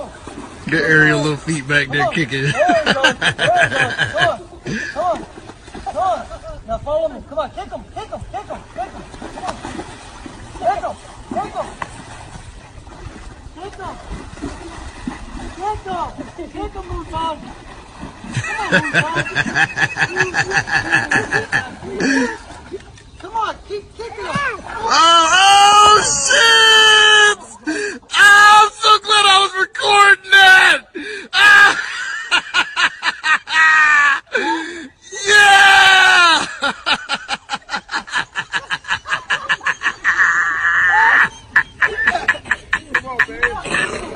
go. Get Ariel little feet back there kicking. There you go. There you go. Come on. Come on. Come on. Now follow me. Come on. Kick him. Kick him. Kick him. Kick him. Come on. Kick him. Kick him. Kick him. Kick him. Kick him, Mufon. Come on, Mufon. on, babe.